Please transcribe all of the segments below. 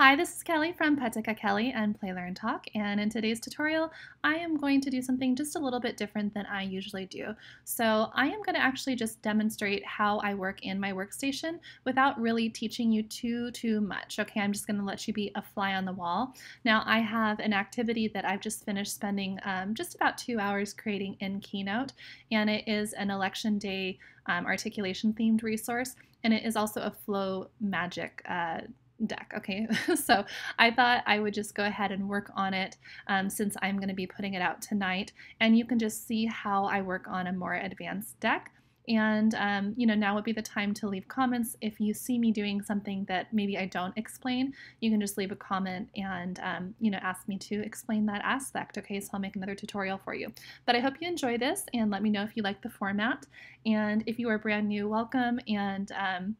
Hi, this is Kelly from Puhtuhkuh Kelly and Play Learn Talk, and in today's tutorial, I am going to do something just a little bit different than I usually do. So I am going to actually just demonstrate how I work in my workstation without really teaching you too, too much. Okay, I'm just going to let you be a fly on the wall. Now, I have an activity that I've just finished spending um, just about two hours creating in Keynote, and it is an election day um, articulation themed resource, and it is also a Flow Magic uh, deck. Okay, so I thought I would just go ahead and work on it um, since I'm going to be putting it out tonight. And you can just see how I work on a more advanced deck. And, um, you know, now would be the time to leave comments. If you see me doing something that maybe I don't explain, you can just leave a comment and, um, you know, ask me to explain that aspect. Okay, so I'll make another tutorial for you. But I hope you enjoy this and let me know if you like the format. And if you are brand new, welcome. And, um,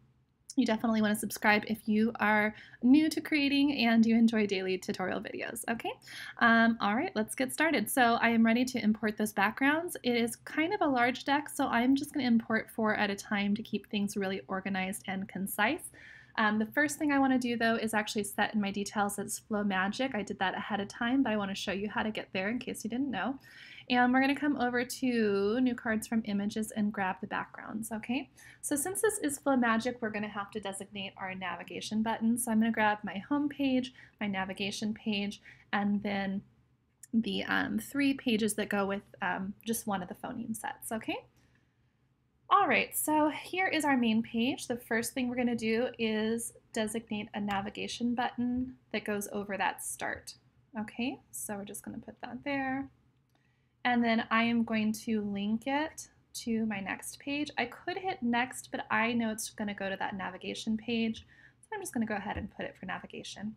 you definitely want to subscribe if you are new to creating and you enjoy daily tutorial videos, okay? Um, all right, let's get started. So I am ready to import those backgrounds. It is kind of a large deck, so I'm just going to import four at a time to keep things really organized and concise. Um, the first thing I want to do though is actually set in my details as Flow Magic. I did that ahead of time, but I want to show you how to get there in case you didn't know. And we're going to come over to new cards from images and grab the backgrounds, okay? So since this is Flow Magic, we're going to have to designate our navigation button. So I'm going to grab my home page, my navigation page, and then the um, three pages that go with um, just one of the phoneme sets, okay? All right, so here is our main page. The first thing we're going to do is designate a navigation button that goes over that start. Okay, so we're just going to put that there and then I am going to link it to my next page. I could hit next, but I know it's going to go to that navigation page, so I'm just going to go ahead and put it for navigation.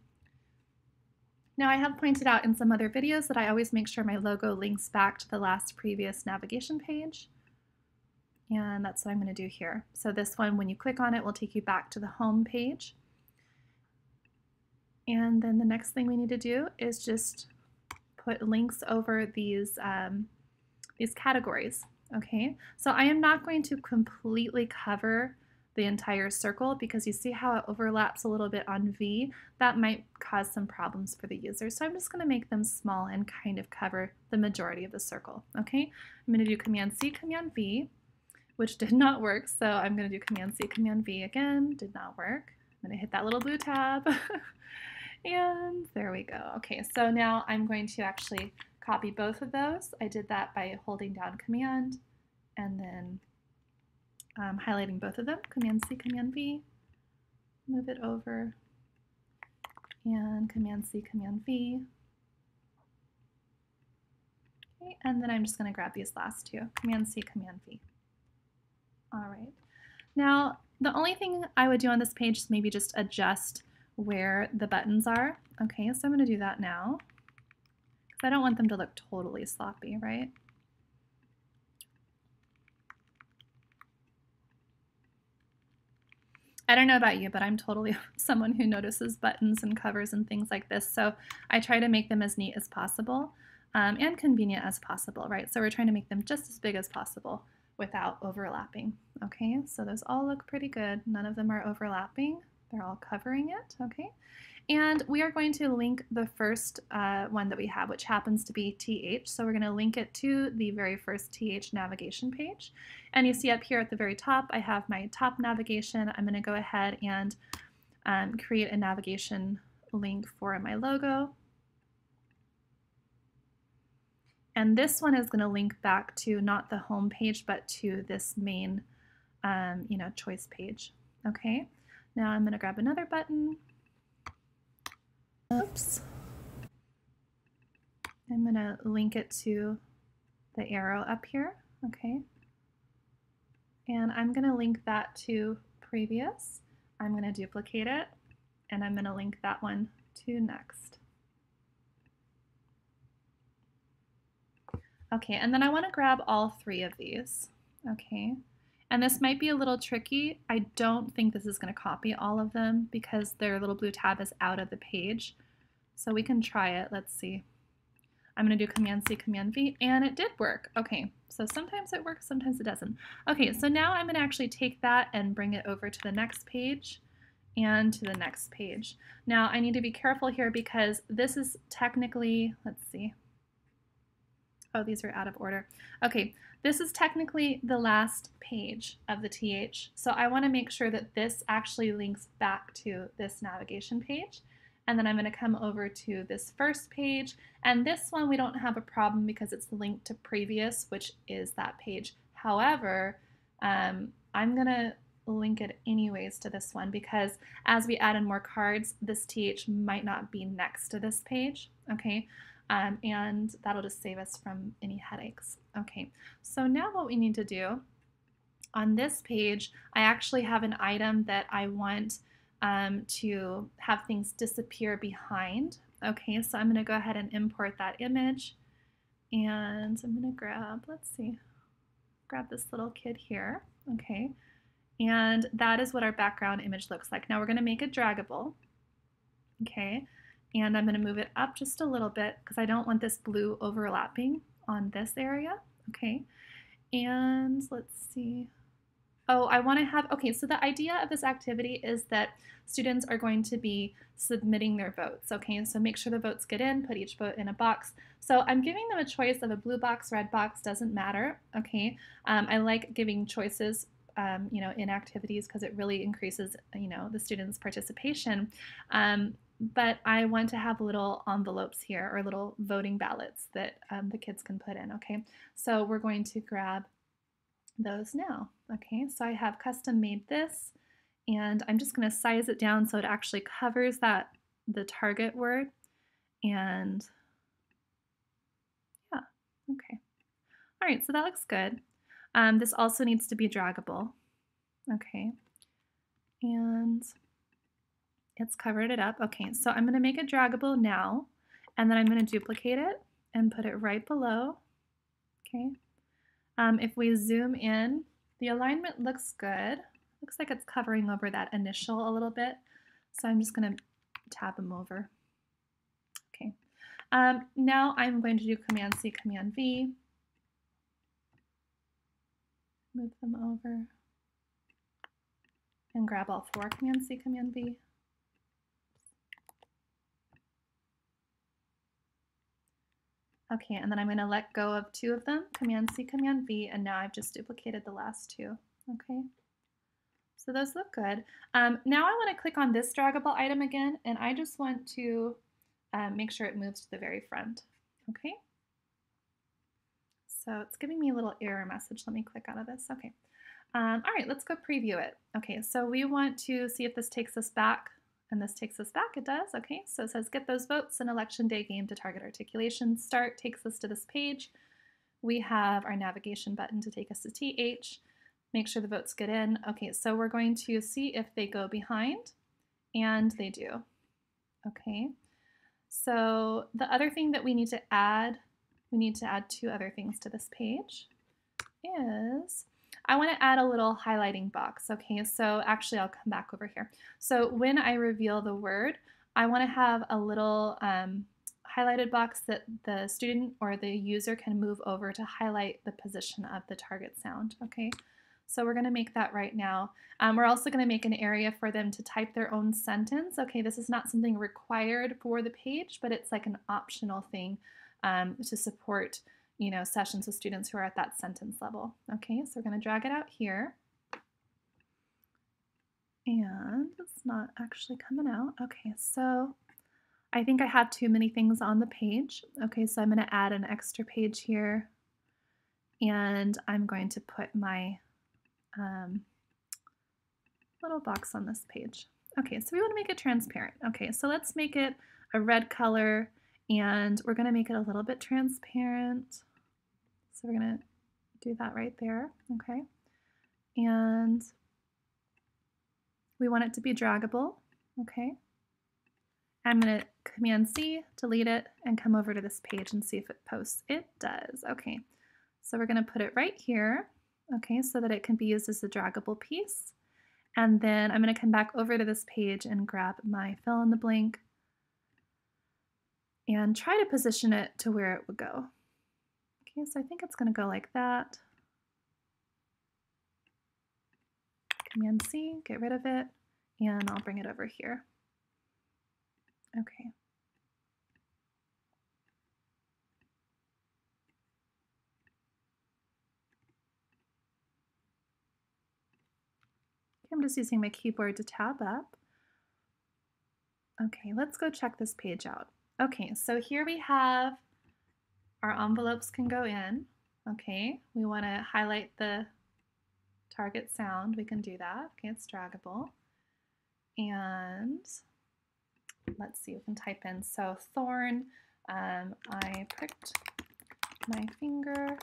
Now I have pointed out in some other videos that I always make sure my logo links back to the last previous navigation page. And that's what I'm going to do here. So this one, when you click on it, will take you back to the home page. And then the next thing we need to do is just put links over these, um, these categories. Okay, so I am not going to completely cover the entire circle because you see how it overlaps a little bit on V. That might cause some problems for the user. So I'm just going to make them small and kind of cover the majority of the circle. Okay, I'm going to do Command C, Command V, which did not work. So I'm going to do Command C, Command V again, did not work. I'm going to hit that little blue tab. And there we go. Okay, so now I'm going to actually copy both of those. I did that by holding down Command and then um, highlighting both of them, Command C, Command V, move it over, and Command C, Command V. Okay, and then I'm just going to grab these last two, Command C, Command V. All right. Now, the only thing I would do on this page is maybe just adjust where the buttons are. Okay, so I'm going to do that now. Because I don't want them to look totally sloppy, right? I don't know about you, but I'm totally someone who notices buttons and covers and things like this. So I try to make them as neat as possible um, and convenient as possible, right? So we're trying to make them just as big as possible without overlapping. Okay, so those all look pretty good. None of them are overlapping. They're all covering it, okay? And we are going to link the first uh, one that we have, which happens to be TH. So we're going to link it to the very first TH navigation page. And you see up here at the very top, I have my top navigation. I'm going to go ahead and um, create a navigation link for my logo. And this one is going to link back to not the home page, but to this main, um, you know, choice page. Okay. Now I'm going to grab another button. Oops. I'm going to link it to the arrow up here, okay? And I'm going to link that to previous. I'm going to duplicate it, and I'm going to link that one to next. Okay, and then I want to grab all three of these, okay? And this might be a little tricky. I don't think this is going to copy all of them because their little blue tab is out of the page. So we can try it. Let's see. I'm going to do Command C, Command V, and it did work. Okay, so sometimes it works, sometimes it doesn't. Okay, so now I'm going to actually take that and bring it over to the next page. and to the next page. Now I need to be careful here because this is technically, let's see, oh these are out of order. Okay, this is technically the last page of the TH, so I want to make sure that this actually links back to this navigation page. And then I'm going to come over to this first page. And this one we don't have a problem because it's linked to previous, which is that page. However, um, I'm going to link it anyways to this one because as we add in more cards, this TH might not be next to this page, okay? Um, and that'll just save us from any headaches. Okay, so now what we need to do on this page, I actually have an item that I want um, to have things disappear behind. Okay, so I'm going to go ahead and import that image and I'm going to grab, let's see, grab this little kid here. Okay, and that is what our background image looks like. Now we're going to make it draggable. Okay, and I'm going to move it up just a little bit because I don't want this blue overlapping on this area. Okay, and let's see. Oh, I want to have, okay, so the idea of this activity is that students are going to be submitting their votes, okay? So make sure the votes get in, put each vote in a box. So I'm giving them a choice of a blue box, red box, doesn't matter, okay? Um, I like giving choices um, you know, in activities because it really increases, you know, the students' participation. Um, but I want to have little envelopes here or little voting ballots that um, the kids can put in, okay? So we're going to grab those now. Okay, so I have custom made this and I'm just going to size it down so it actually covers that the target word and yeah, okay. All right, so that looks good. Um, this also needs to be draggable. Okay, and it's covered it up. Okay, so I'm going to make it draggable now and then I'm going to duplicate it and put it right below. Okay, um, if we zoom in, the alignment looks good. Looks like it's covering over that initial a little bit. So I'm just going to tab them over. Okay. Um, now I'm going to do Command C, Command V. Move them over. And grab all four Command C, Command V. Okay, and then I'm going to let go of two of them, Command C, Command V, and now I've just duplicated the last two. Okay, so those look good. Um, now I want to click on this draggable item again, and I just want to um, make sure it moves to the very front. Okay, so it's giving me a little error message. Let me click out of this. Okay, um, all right, let's go preview it. Okay, so we want to see if this takes us back and this takes us back, it does, okay? So it says get those votes, an election day game to target articulation. Start takes us to this page. We have our navigation button to take us to TH. Make sure the votes get in. Okay, so we're going to see if they go behind, and they do. Okay, so the other thing that we need to add, we need to add two other things to this page, is I want to add a little highlighting box. Okay, so actually I'll come back over here. So when I reveal the word, I want to have a little um, highlighted box that the student or the user can move over to highlight the position of the target sound. Okay, so we're going to make that right now. Um, we're also going to make an area for them to type their own sentence. Okay, this is not something required for the page, but it's like an optional thing um, to support you know, sessions with students who are at that sentence level. Okay, so we're going to drag it out here. And it's not actually coming out. Okay, so I think I have too many things on the page. Okay, so I'm going to add an extra page here. And I'm going to put my um, little box on this page. Okay, so we want to make it transparent. Okay, so let's make it a red color and we're going to make it a little bit transparent. So we're going to do that right there, okay? And we want it to be draggable, okay? I'm going to Command C, delete it, and come over to this page and see if it posts. It does, okay. So we're going to put it right here, okay, so that it can be used as a draggable piece. And then I'm going to come back over to this page and grab my fill in the blank and try to position it to where it would go. Okay, so I think it's going to go like that. Command C, get rid of it. and I'll bring it over here. Okay. I'm just using my keyboard to tab up. Okay, let's go check this page out. Okay, so here we have our envelopes can go in. Okay, we want to highlight the target sound. We can do that. Okay, it's draggable. And let's see, we can type in. So thorn, um, I pricked my finger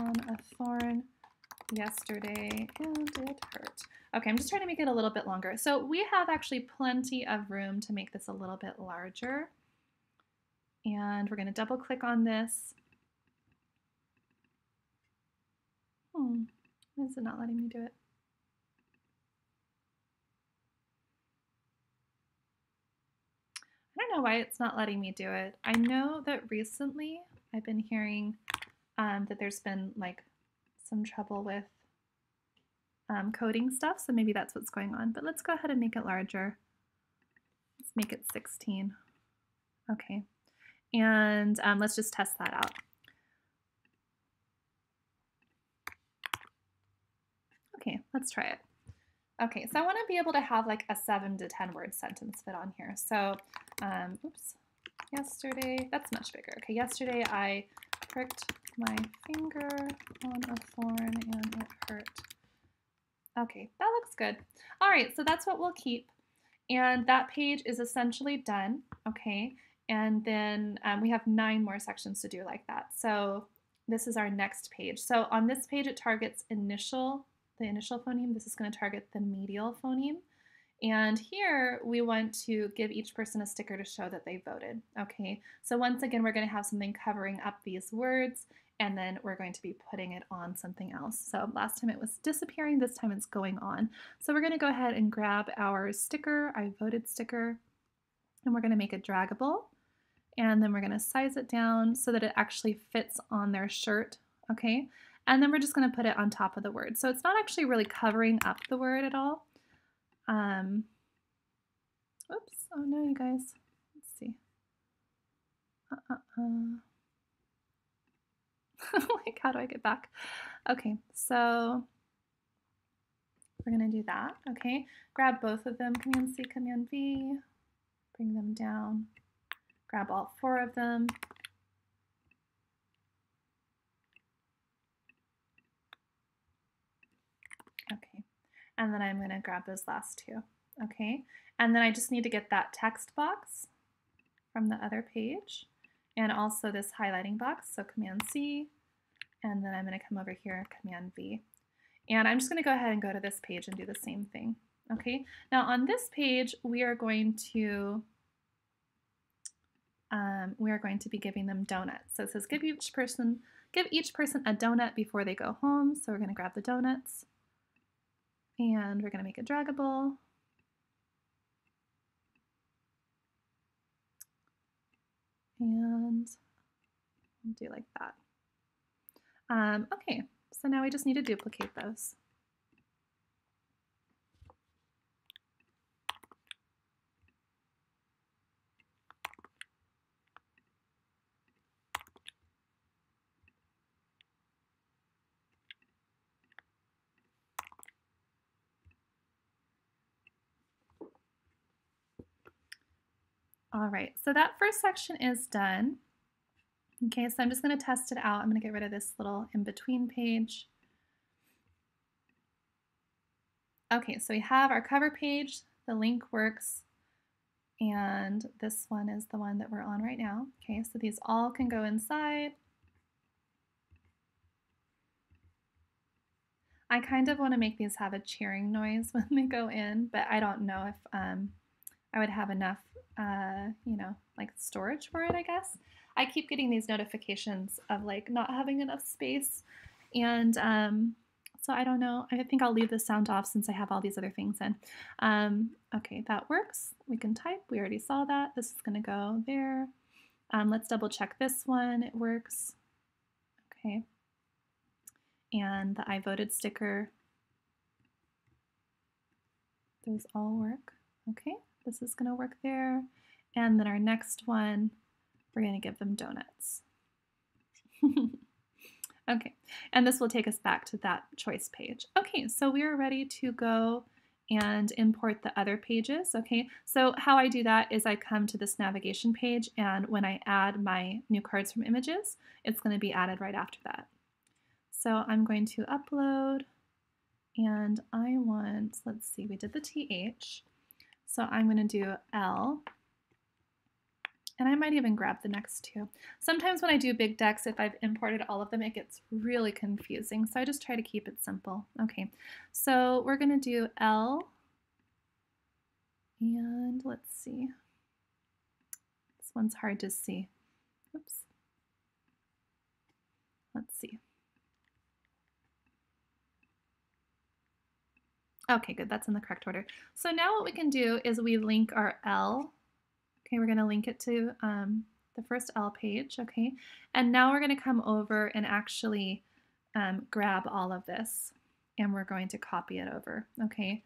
on a thorn yesterday and it hurt. Okay, I'm just trying to make it a little bit longer. So we have actually plenty of room to make this a little bit larger. And we're gonna double click on this. Hmm, why is it not letting me do it? I don't know why it's not letting me do it. I know that recently I've been hearing um, that there's been like some trouble with um, coding stuff, so maybe that's what's going on. But let's go ahead and make it larger. Let's make it 16. Okay, and um, let's just test that out. Okay, let's try it. Okay, so I want to be able to have like a 7 to 10 word sentence fit on here. So, um, oops, yesterday, that's much bigger. Okay, yesterday I pricked my finger on a thorn and it hurt. Okay, that looks good. All right, so that's what we'll keep. And that page is essentially done, okay? And then um, we have nine more sections to do like that. So this is our next page. So on this page, it targets initial, the initial phoneme. This is gonna target the medial phoneme. And here we want to give each person a sticker to show that they voted. Okay, so once again, we're gonna have something covering up these words and then we're going to be putting it on something else. So last time it was disappearing, this time it's going on. So we're gonna go ahead and grab our sticker, I voted sticker, and we're gonna make it draggable. And then we're gonna size it down so that it actually fits on their shirt, okay? And then we're just gonna put it on top of the word. So it's not actually really covering up the word at all. Um, oops, oh no, you guys, let's see. Oh Uh-uh-uh. like, how do I get back? Okay, so we're gonna do that, okay? Grab both of them, Command C, Command V, bring them down, grab all four of them, Okay, and then I'm gonna grab those last two, okay? And then I just need to get that text box from the other page and also this highlighting box, so Command C, and then I'm going to come over here, Command V. And I'm just going to go ahead and go to this page and do the same thing. Okay, now on this page, we are going to um, we are going to be giving them donuts. So it says give each person give each person a donut before they go home. So we're going to grab the donuts and we're going to make it draggable. And do like that. Um, okay, so now we just need to duplicate those. All right, so that first section is done. Okay, so I'm just going to test it out. I'm going to get rid of this little in-between page. Okay, so we have our cover page, the link works, and this one is the one that we're on right now. Okay, so these all can go inside. I kind of want to make these have a cheering noise when they go in, but I don't know if um, I would have enough, uh, you know, like storage for it, I guess. I keep getting these notifications of like not having enough space. And um, so I don't know. I think I'll leave the sound off since I have all these other things in. Um, okay, that works. We can type. We already saw that. This is going to go there. Um, let's double check this one. It works. Okay. And the I voted sticker. those all work. Okay, this is gonna work there. And then our next one, we're gonna give them donuts. okay, and this will take us back to that choice page. Okay, so we are ready to go and import the other pages. Okay, so how I do that is I come to this navigation page and when I add my new cards from images, it's going to be added right after that. So I'm going to upload and I want, let's see, we did the TH. So I'm going to do L and I might even grab the next two. Sometimes when I do big decks, if I've imported all of them, it gets really confusing. So I just try to keep it simple. Okay, so we're gonna do L, and let's see. This one's hard to see. Oops. Let's see. Okay, good, that's in the correct order. So now what we can do is we link our L Okay, we're going to link it to um, the first L page, okay? And now we're going to come over and actually um, grab all of this and we're going to copy it over, okay?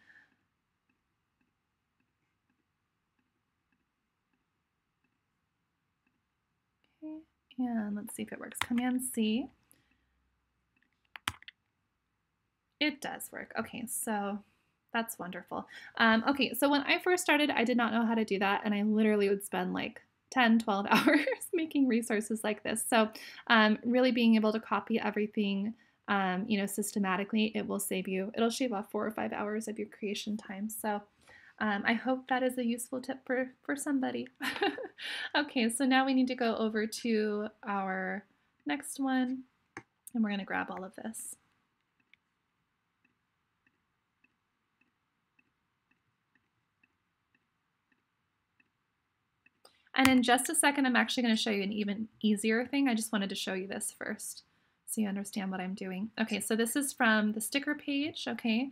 Okay, and let's see if it works. Command C. It does work. Okay, so that's wonderful. Um, okay, so when I first started, I did not know how to do that, and I literally would spend like 10, 12 hours making resources like this. So um, really being able to copy everything, um, you know, systematically, it will save you, it'll shave off four or five hours of your creation time. So um, I hope that is a useful tip for, for somebody. okay, so now we need to go over to our next one, and we're gonna grab all of this. And in just a second, I'm actually going to show you an even easier thing. I just wanted to show you this first so you understand what I'm doing. Okay, so this is from the sticker page, okay?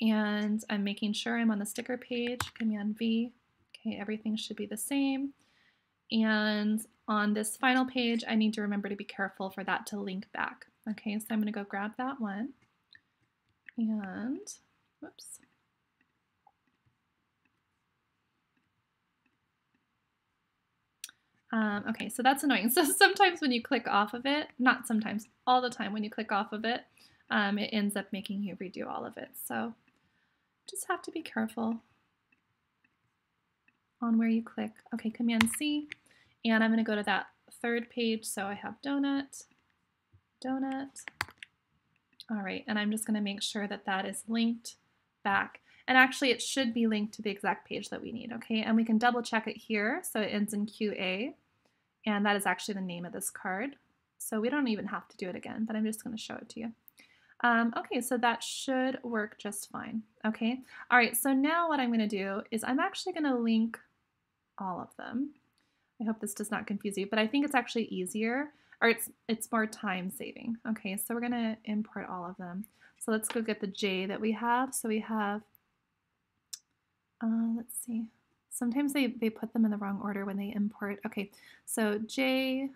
And I'm making sure I'm on the sticker page, Command V. Okay, everything should be the same. And on this final page, I need to remember to be careful for that to link back. Okay, so I'm going to go grab that one. And, whoops. Um, okay, so that's annoying. So sometimes when you click off of it, not sometimes, all the time when you click off of it, um, it ends up making you redo all of it. So just have to be careful on where you click. Okay, Command C, and I'm going to go to that third page. So I have donut, donut. All right, and I'm just going to make sure that that is linked back. And actually, it should be linked to the exact page that we need, okay? And we can double check it here. So it ends in QA, and that is actually the name of this card. So we don't even have to do it again, but I'm just gonna show it to you. Um, okay, so that should work just fine, okay? All right, so now what I'm gonna do is I'm actually gonna link all of them. I hope this does not confuse you, but I think it's actually easier, or it's, it's more time saving. Okay, so we're gonna import all of them. So let's go get the J that we have. So we have uh, let's see. Sometimes they, they put them in the wrong order when they import. Okay, so J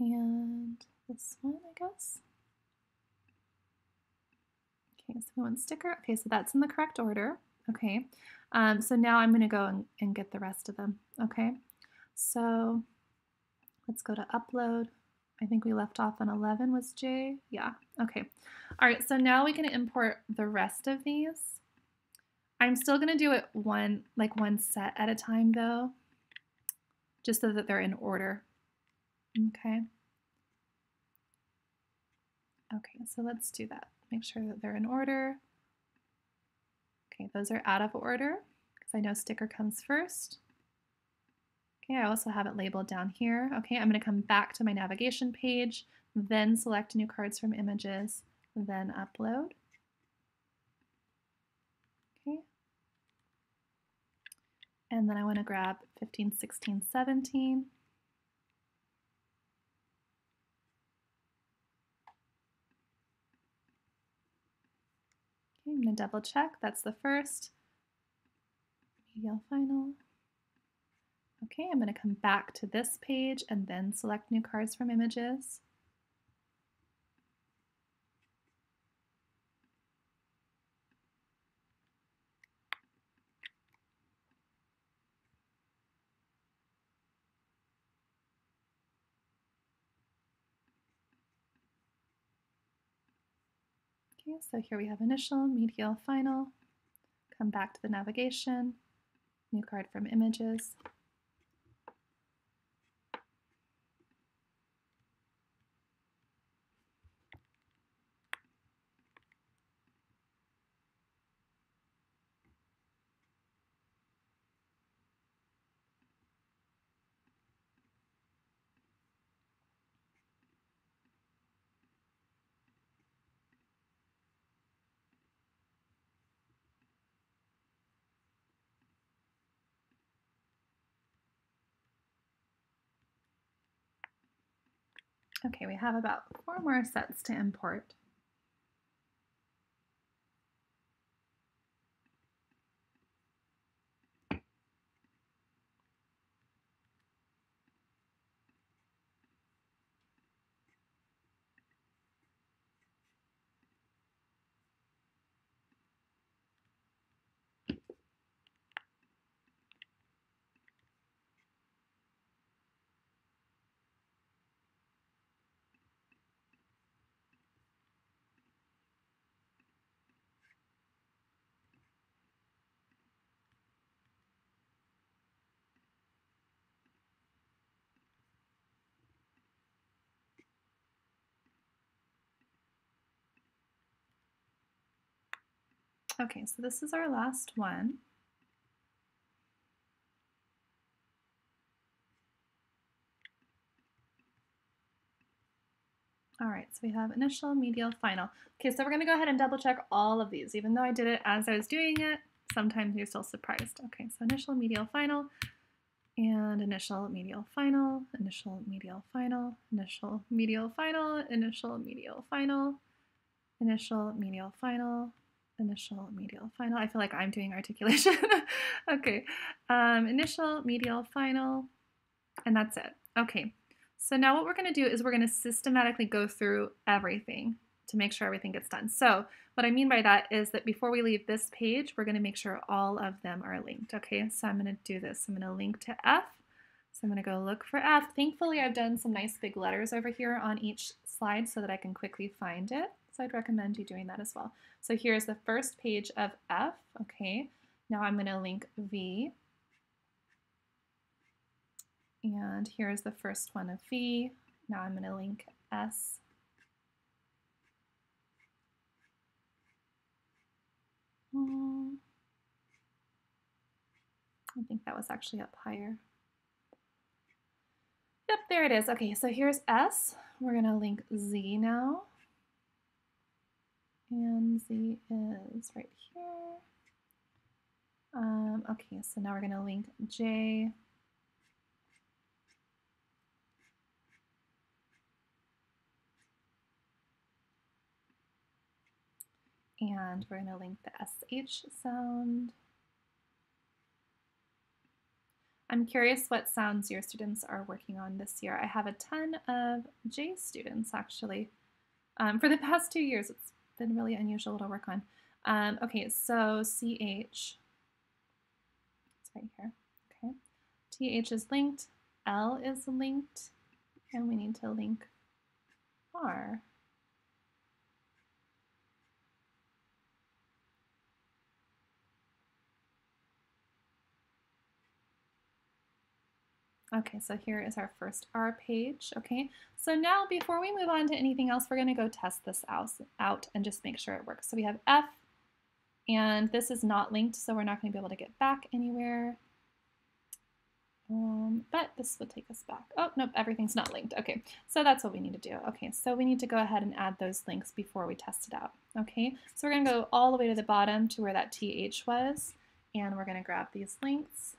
and this one, I guess. Okay, so we want sticker. Okay, so that's in the correct order. Okay, um, so now I'm going to go and, and get the rest of them. Okay, so let's go to upload. I think we left off on 11 was J. Yeah, okay. All right, so now we can import the rest of these. I'm still going to do it one, like one set at a time though, just so that they're in order. Okay. Okay, so let's do that. Make sure that they're in order. Okay, those are out of order because I know sticker comes first. Okay, I also have it labeled down here. Okay, I'm going to come back to my navigation page, then select new cards from images, then upload. And then I want to grab 15, 16, 17. Okay, I'm going to double check. That's the first. Medial final. Okay, I'm going to come back to this page and then select new cards from images. Okay, so here we have initial, medial, final. Come back to the navigation, new card from images. Okay, we have about four more sets to import. Okay, so this is our last one. All right, so we have initial, medial, final. Okay, so we're gonna go ahead and double check all of these. Even though I did it as I was doing it, sometimes you're still surprised. Okay, so initial, medial, final, and initial, medial, final, initial, medial, final, initial, medial, final, initial, medial, final, initial, medial, final, initial, medial, final. I feel like I'm doing articulation. okay, um, initial, medial, final, and that's it. Okay, so now what we're going to do is we're going to systematically go through everything to make sure everything gets done. So what I mean by that is that before we leave this page, we're going to make sure all of them are linked. Okay, so I'm going to do this. I'm going to link to F. So I'm going to go look for F. Thankfully, I've done some nice big letters over here on each slide so that I can quickly find it. So I'd recommend you doing that as well. So here's the first page of F, okay. Now I'm gonna link V. And here's the first one of V. Now I'm gonna link S. Um, think that was actually up higher. Yep, there it is. Okay, so here's S. We're gonna link Z now. And Z is right here. Um, okay, so now we're going to link J. And we're going to link the SH sound. I'm curious what sounds your students are working on this year. I have a ton of J students actually. Um, for the past two years, it's been really unusual to work on. Um, okay, so CH, it's right here, okay. TH is linked, L is linked, and we need to link R. Okay, so here is our first R page, okay? So now before we move on to anything else, we're gonna go test this out, and just make sure it works. So we have F, and this is not linked, so we're not gonna be able to get back anywhere. Um, but this will take us back. Oh, nope, everything's not linked. Okay, so that's what we need to do. Okay, so we need to go ahead and add those links before we test it out. Okay, so we're gonna go all the way to the bottom to where that TH was, and we're gonna grab these links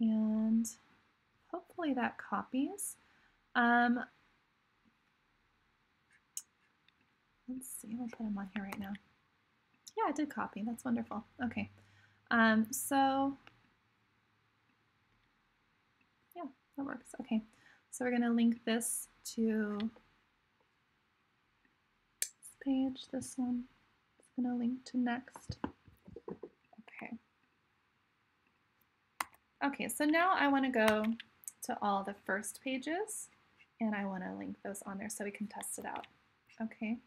and hopefully that copies. Um, let's see, I'll put them on here right now. Yeah, it did copy. That's wonderful. Okay. Um, so, yeah, that works. Okay. So we're going to link this to this page, this one. It's going to link to next. Okay, so now I want to go to all the first pages and I want to link those on there so we can test it out. Okay,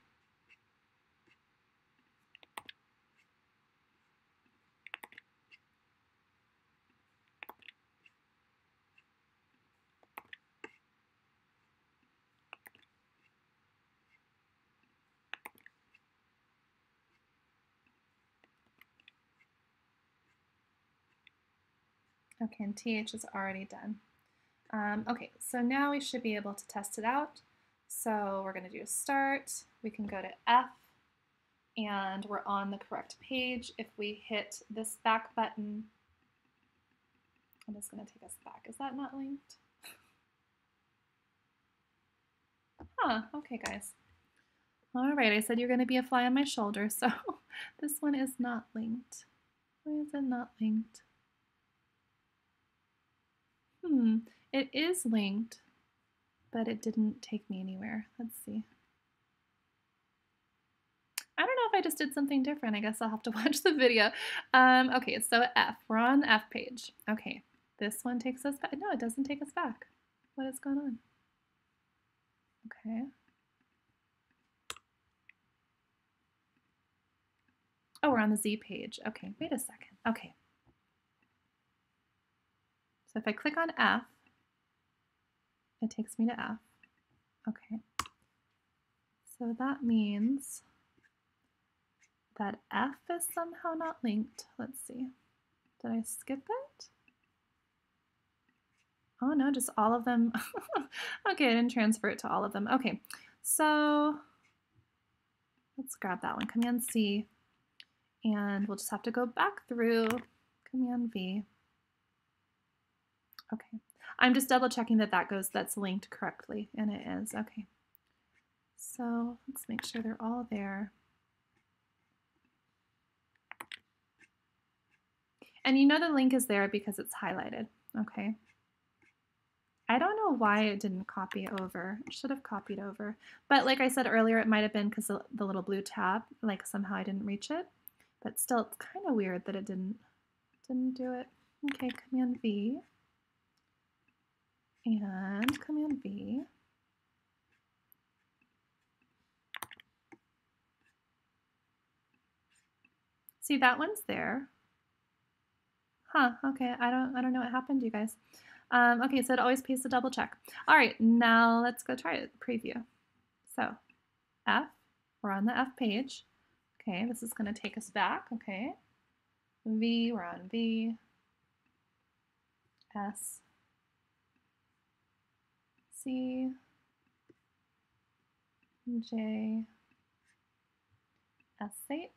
Okay, and TH is already done. Um, okay, so now we should be able to test it out. So we're going to do a start. We can go to F and we're on the correct page. If we hit this back button, and it's going to take us back. Is that not linked? Huh, okay guys. All right, I said you're going to be a fly on my shoulder, so this one is not linked. Why is it not linked? Hmm, it is linked, but it didn't take me anywhere. Let's see. I don't know if I just did something different. I guess I'll have to watch the video. Um, okay, so F, we're on the F page. Okay, this one takes us back. No, it doesn't take us back. What is going on? Okay. Oh, we're on the Z page. Okay, wait a second. Okay. So if I click on F, it takes me to F. Okay. So that means that F is somehow not linked. Let's see. Did I skip it? Oh no, just all of them. okay, I didn't transfer it to all of them. Okay, so let's grab that one, Command C, and we'll just have to go back through Command V. Okay, I'm just double checking that that goes, that's linked correctly, and it is, okay. So let's make sure they're all there. And you know the link is there because it's highlighted, okay? I don't know why it didn't copy over. It should have copied over. But like I said earlier, it might have been because the, the little blue tab, like somehow I didn't reach it. But still, it's kind of weird that it didn't, didn't do it. Okay, Command V. And Command V. See, that one's there. Huh, okay, I don't, I don't know what happened, you guys. Um, okay, so it always pays to double check. All right, now let's go try it, preview. So F, we're on the F page. Okay, this is gonna take us back, okay. V, we're on V. S, C, J, S, H,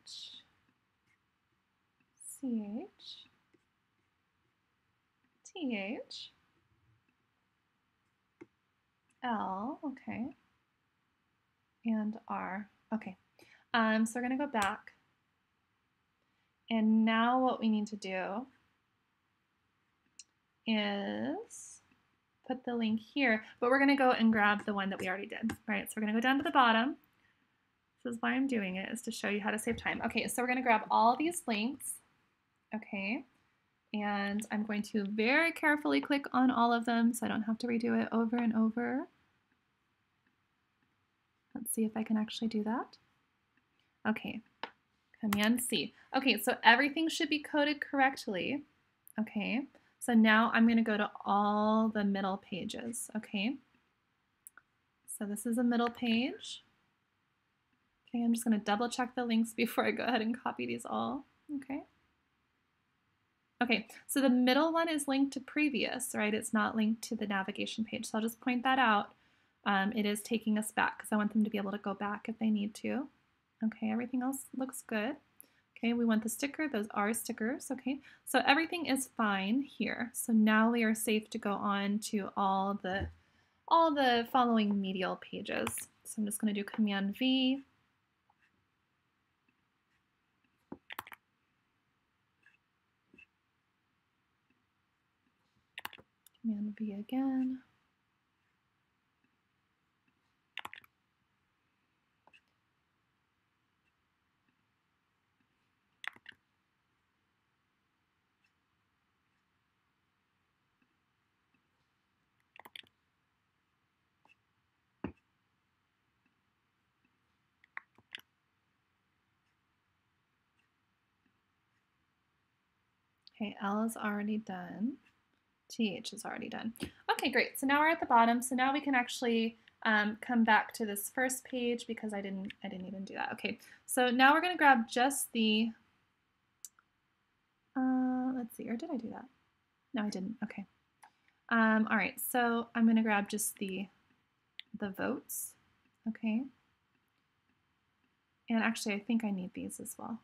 C, H, T, H, L, okay, and R. Okay, um, so we're going to go back. And now what we need to do is put the link here, but we're going to go and grab the one that we already did, right? So we're going to go down to the bottom. This is why I'm doing it, is to show you how to save time. Okay, so we're going to grab all these links, okay? And I'm going to very carefully click on all of them so I don't have to redo it over and over. Let's see if I can actually do that. Okay, Command C. Okay, so everything should be coded correctly. Okay, so now I'm going to go to all the middle pages. Okay, so this is a middle page. Okay, I'm just going to double check the links before I go ahead and copy these all. Okay. Okay, so the middle one is linked to previous, right? It's not linked to the navigation page. So I'll just point that out. Um, it is taking us back because I want them to be able to go back if they need to. Okay, everything else looks good. Okay, we want the sticker, those are stickers, okay? So everything is fine here. So now we are safe to go on to all the, all the following medial pages. So I'm just gonna do Command V, Command V again. Okay, L is already done. TH is already done. Okay, great. So now we're at the bottom. So now we can actually um, come back to this first page because I didn't I didn't even do that. Okay, so now we're going to grab just the, uh, let's see, or did I do that? No, I didn't. Okay. Um, all right, so I'm going to grab just the, the votes. Okay. And actually, I think I need these as well.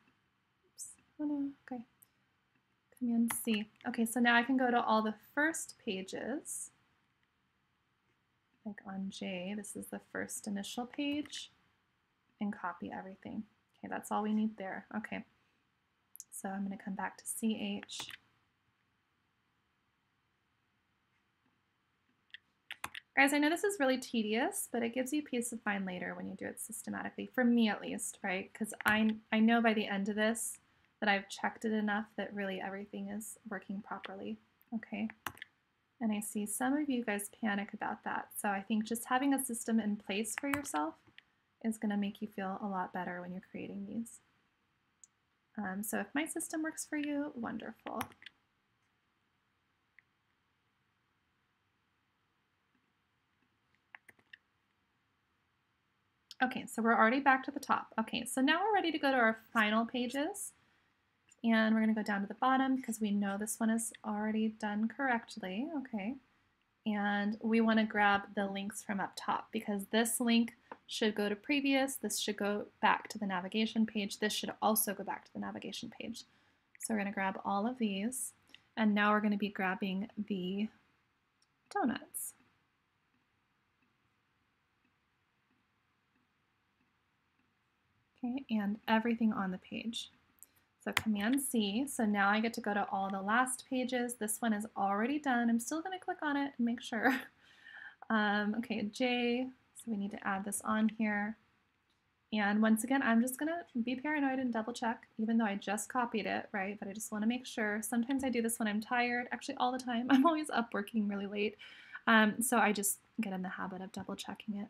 Oops. Oh no, okay. Command C. Okay, so now I can go to all the first pages. Like on J, this is the first initial page, and copy everything. Okay, that's all we need there. Okay. So I'm going to come back to CH. Guys, I know this is really tedious, but it gives you peace of mind later when you do it systematically, for me at least, right? Because I, I know by the end of this that I've checked it enough that really everything is working properly, okay? And I see some of you guys panic about that. So I think just having a system in place for yourself is going to make you feel a lot better when you're creating these. Um, so if my system works for you, wonderful. Okay, so we're already back to the top. Okay, so now we're ready to go to our final pages. And we're going to go down to the bottom because we know this one is already done correctly. Okay, and we want to grab the links from up top because this link should go to previous, this should go back to the navigation page, this should also go back to the navigation page. So we're going to grab all of these, and now we're going to be grabbing the donuts. okay, and everything on the page. Command C, so now I get to go to all the last pages. This one is already done. I'm still gonna click on it and make sure. Um, okay, J, so we need to add this on here. And once again, I'm just gonna be paranoid and double check, even though I just copied it, right? But I just wanna make sure. Sometimes I do this when I'm tired, actually all the time. I'm always up working really late. Um, so I just get in the habit of double checking it.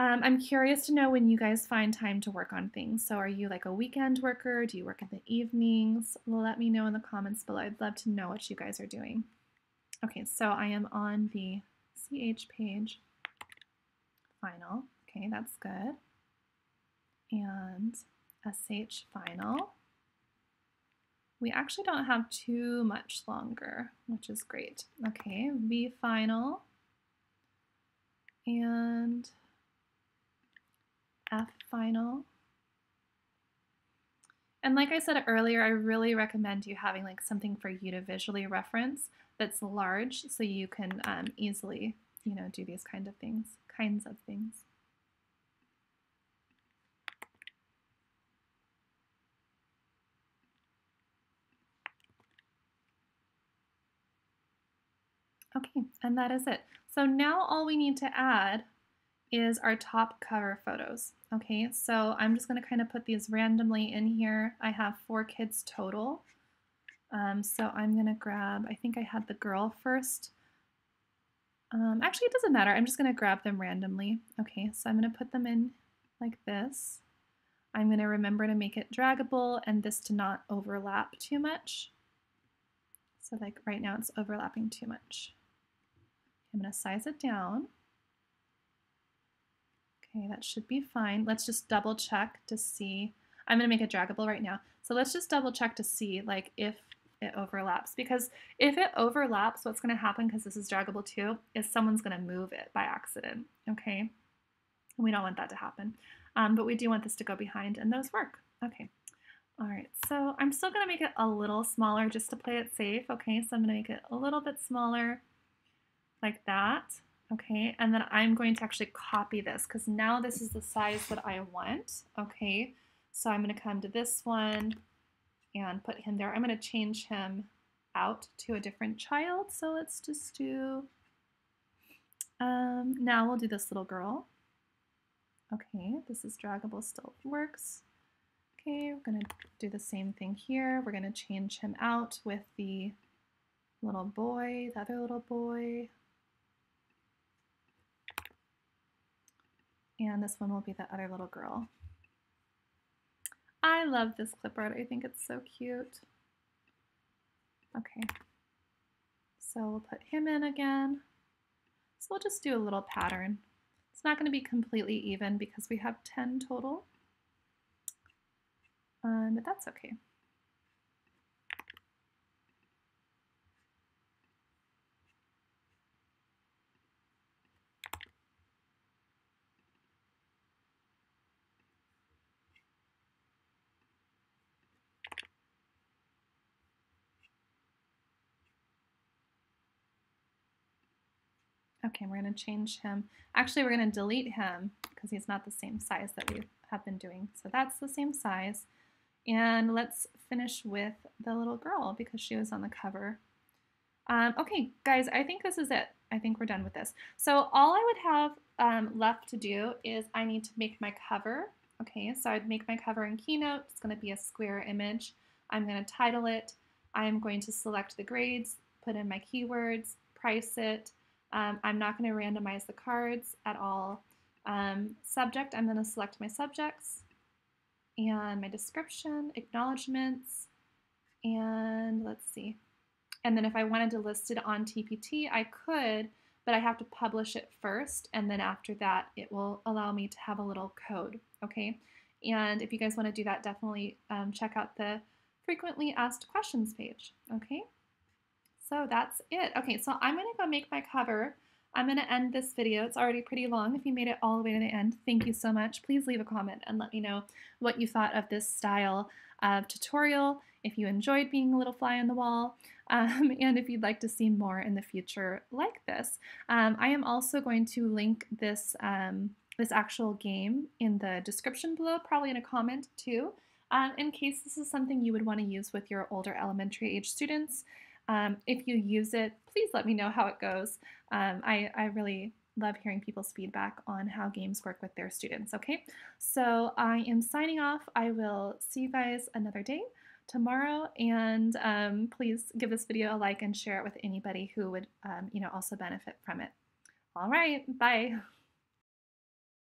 Um, I'm curious to know when you guys find time to work on things. So, are you like a weekend worker? Do you work in the evenings? Let me know in the comments below. I'd love to know what you guys are doing. Okay, so I am on the CH page. Final. Okay, that's good. And SH final. We actually don't have too much longer, which is great. Okay, V final. And F final. And like I said earlier, I really recommend you having like something for you to visually reference that's large so you can um, easily, you know, do these kind of things, kinds of things. Okay, and that is it. So now all we need to add is our top cover photos. Okay, so I'm just going to kind of put these randomly in here. I have four kids total. Um, so I'm going to grab, I think I had the girl first. Um, actually, it doesn't matter. I'm just going to grab them randomly. Okay, so I'm going to put them in like this. I'm going to remember to make it draggable and this to not overlap too much. So like right now it's overlapping too much. I'm going to size it down. Okay, that should be fine. Let's just double check to see. I'm going to make it draggable right now. So let's just double check to see like if it overlaps because if it overlaps, what's going to happen because this is draggable too is someone's going to move it by accident. Okay, we don't want that to happen, um, but we do want this to go behind and those work. Okay. All right, so I'm still going to make it a little smaller just to play it safe. Okay, so I'm to make it a little bit smaller like that. Okay, and then I'm going to actually copy this because now this is the size that I want. Okay, so I'm going to come to this one and put him there. I'm going to change him out to a different child. So let's just do, um, now we'll do this little girl. Okay, this is draggable, still works. Okay, we're going to do the same thing here. We're going to change him out with the little boy, the other little boy. And this one will be the other little girl. I love this clipboard. I think it's so cute. Okay, so we'll put him in again. So we'll just do a little pattern. It's not going to be completely even because we have 10 total, um, but that's okay. Okay, we're going to change him. Actually, we're going to delete him because he's not the same size that we have been doing. So that's the same size. And let's finish with the little girl because she was on the cover. Um, okay, guys, I think this is it. I think we're done with this. So all I would have um, left to do is I need to make my cover. Okay, so I'd make my cover in Keynote. It's going to be a square image. I'm going to title it. I'm going to select the grades, put in my keywords, price it. Um, I'm not going to randomize the cards at all. Um, subject, I'm going to select my subjects and my description, acknowledgements, and let's see. And then if I wanted to list it on TPT, I could, but I have to publish it first. And then after that, it will allow me to have a little code, okay? And if you guys want to do that, definitely um, check out the frequently asked questions page, okay? So that's it. Okay, so I'm going to go make my cover. I'm going to end this video. It's already pretty long. If you made it all the way to the end, thank you so much. Please leave a comment and let me know what you thought of this style of tutorial, if you enjoyed being a little fly on the wall, um, and if you'd like to see more in the future like this. Um, I am also going to link this, um, this actual game in the description below, probably in a comment too, um, in case this is something you would want to use with your older elementary age students. Um, if you use it, please let me know how it goes. Um, I, I really love hearing people's feedback on how games work with their students, okay? So I am signing off. I will see you guys another day tomorrow and um, please give this video a like and share it with anybody who would um, you know also benefit from it. All right, bye.